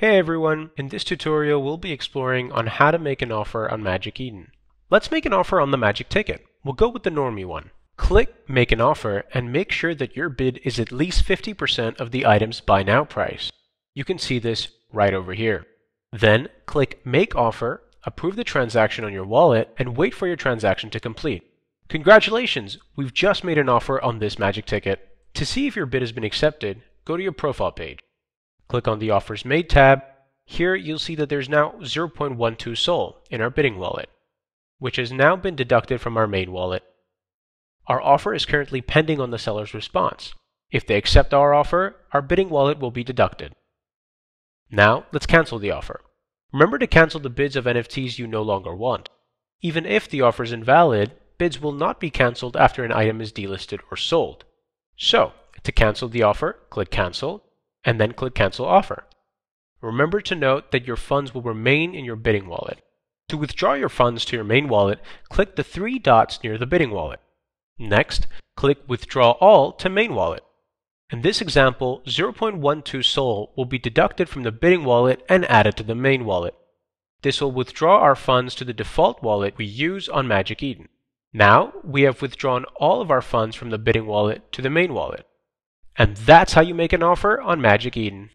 Hey everyone, in this tutorial we'll be exploring on how to make an offer on Magic Eden. Let's make an offer on the Magic Ticket. We'll go with the normie one. Click Make an Offer and make sure that your bid is at least 50% of the item's Buy Now price. You can see this right over here. Then click Make Offer, approve the transaction on your wallet, and wait for your transaction to complete. Congratulations! We've just made an offer on this Magic Ticket. To see if your bid has been accepted, go to your profile page. Click on the Offers Made tab. Here you'll see that there's now 0.12 SOL in our bidding wallet, which has now been deducted from our main wallet. Our offer is currently pending on the seller's response. If they accept our offer, our bidding wallet will be deducted. Now, let's cancel the offer. Remember to cancel the bids of NFTs you no longer want. Even if the offer is invalid, bids will not be canceled after an item is delisted or sold. So, to cancel the offer, click Cancel, and then click Cancel Offer. Remember to note that your funds will remain in your bidding wallet. To withdraw your funds to your main wallet, click the three dots near the bidding wallet. Next, click Withdraw All to main wallet. In this example, 0.12 SOL will be deducted from the bidding wallet and added to the main wallet. This will withdraw our funds to the default wallet we use on Magic Eden. Now, we have withdrawn all of our funds from the bidding wallet to the main wallet. And that's how you make an offer on Magic Eden.